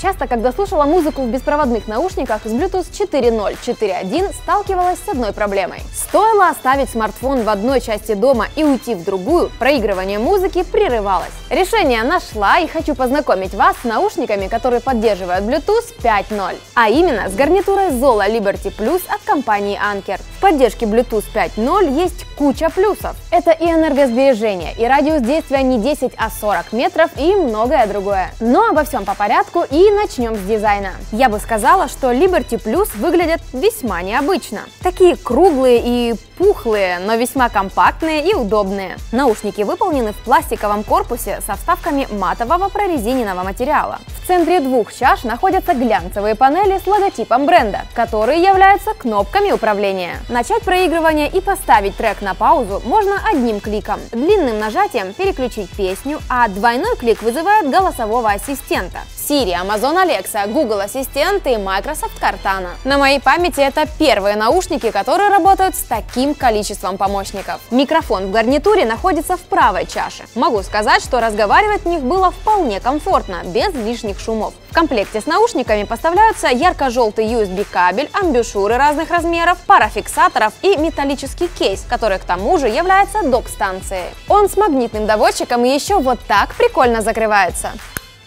часто, когда слушала музыку в беспроводных наушниках с Bluetooth 4.0, 4.1, сталкивалась с одной проблемой. Стоило оставить смартфон в одной части дома и уйти в другую, проигрывание музыки прерывалось. Решение нашла и хочу познакомить вас с наушниками, которые поддерживают Bluetooth 5.0, а именно с гарнитурой Zola Liberty Plus от компании Anker. В поддержке Bluetooth 5.0 есть куча плюсов. Это и энергосбережение, и радиус действия не 10, а 40 метров и многое другое. Но обо всем по порядку и начнем с дизайна. Я бы сказала, что Liberty Plus выглядят весьма необычно. Такие круглые и пухлые, но весьма компактные и удобные. Наушники выполнены в пластиковом корпусе со вставками матового прорезиненного материала. В центре двух чаш находятся глянцевые панели с логотипом бренда, которые являются кнопками управления. Начать проигрывание и поставить трек на паузу можно одним кликом. Длинным нажатием переключить песню, а двойной клик вызывает голосового ассистента. Siri, Amazon Alexa, Google Ассистент и Microsoft Cortana. На моей памяти это первые наушники, которые работают с таким количеством помощников. Микрофон в гарнитуре находится в правой чаше. Могу сказать, что разговаривать в них было вполне комфортно, без лишних шумов. В комплекте с наушниками поставляются ярко-желтый USB кабель, амбушюры разных размеров, пара фиксаторов и металлический кейс, который к тому же является док-станцией. Он с магнитным доводчиком еще вот так прикольно закрывается.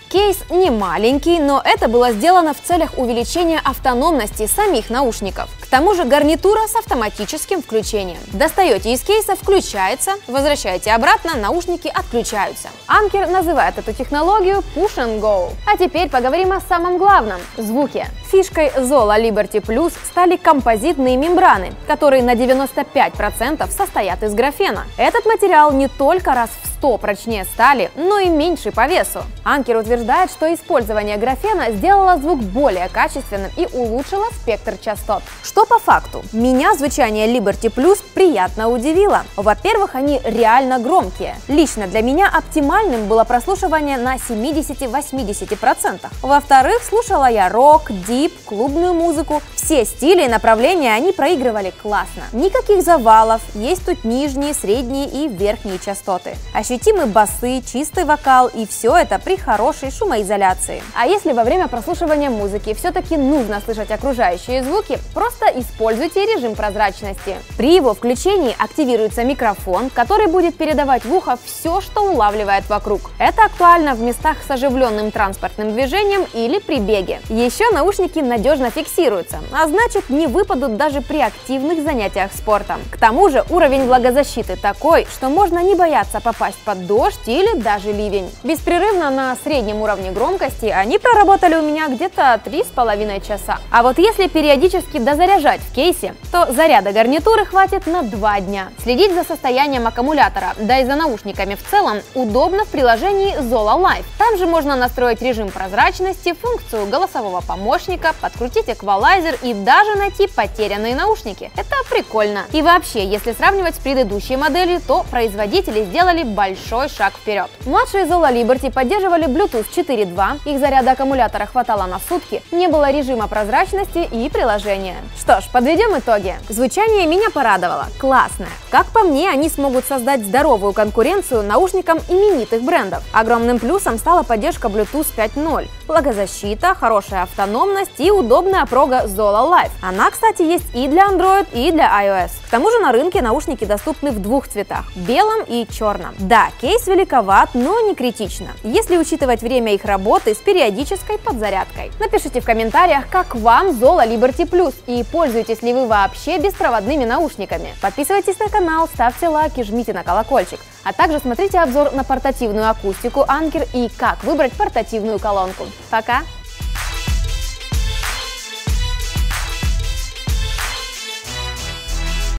Кейс не маленький, но это было сделано в целях увеличения автономности самих наушников. К тому же гарнитура с автоматическим включением. Достаете из кейса, включается, возвращаете обратно, наушники отключаются. Анкер называет эту технологию Push and Go. А теперь поговорим о самом главном – звуке. Фишкой Zola Liberty Plus стали композитные мембраны, которые на 95% состоят из графена. Этот материал не только раз в 100 прочнее стали, но и меньше по весу. Анкер утверждает, что использование графена сделало звук более качественным и улучшило спектр частот. Что по факту? Меня звучание Liberty Plus приятно удивило. Во-первых, они реально громкие. Лично для меня оптимальным было прослушивание на 70-80%. Во-вторых, слушала я рок, дип, клубную музыку. Все стили и направления они проигрывали классно. Никаких завалов, есть тут нижние, средние и верхние частоты. А ощутимы басы, чистый вокал и все это при хорошей шумоизоляции. А если во время прослушивания музыки все-таки нужно слышать окружающие звуки, просто используйте режим прозрачности. При его включении активируется микрофон, который будет передавать в ухо все, что улавливает вокруг. Это актуально в местах с оживленным транспортным движением или при беге. Еще наушники надежно фиксируются, а значит не выпадут даже при активных занятиях спортом. К тому же уровень влагозащиты такой, что можно не бояться попасть под дождь или даже ливень. Беспрерывно на среднем уровне громкости они проработали у меня где-то 3,5 часа. А вот если периодически дозаряжать в кейсе, то заряда гарнитуры хватит на 2 дня. Следить за состоянием аккумулятора, да и за наушниками в целом, удобно в приложении Zola Life. Там же можно настроить режим прозрачности, функцию голосового помощника, подкрутить эквалайзер и даже найти потерянные наушники. Это прикольно. И вообще, если сравнивать с предыдущей моделью, то производители сделали большой большой шаг вперед. Младшие Zola Liberty поддерживали Bluetooth 4.2, их заряда аккумулятора хватало на сутки, не было режима прозрачности и приложения. Что ж, подведем итоги. Звучание меня порадовало. Классное. Как по мне, они смогут создать здоровую конкуренцию наушникам именитых брендов. Огромным плюсом стала поддержка Bluetooth 5.0, влагозащита, хорошая автономность и удобная прога Zola Life. Она, кстати, есть и для Android, и для iOS. К тому же на рынке наушники доступны в двух цветах – белом и черном. Да, да, кейс великоват, но не критично, если учитывать время их работы с периодической подзарядкой. Напишите в комментариях, как вам Zola Liberty Plus и пользуетесь ли вы вообще беспроводными наушниками. Подписывайтесь на канал, ставьте лайки, жмите на колокольчик. А также смотрите обзор на портативную акустику Anker и как выбрать портативную колонку. Пока!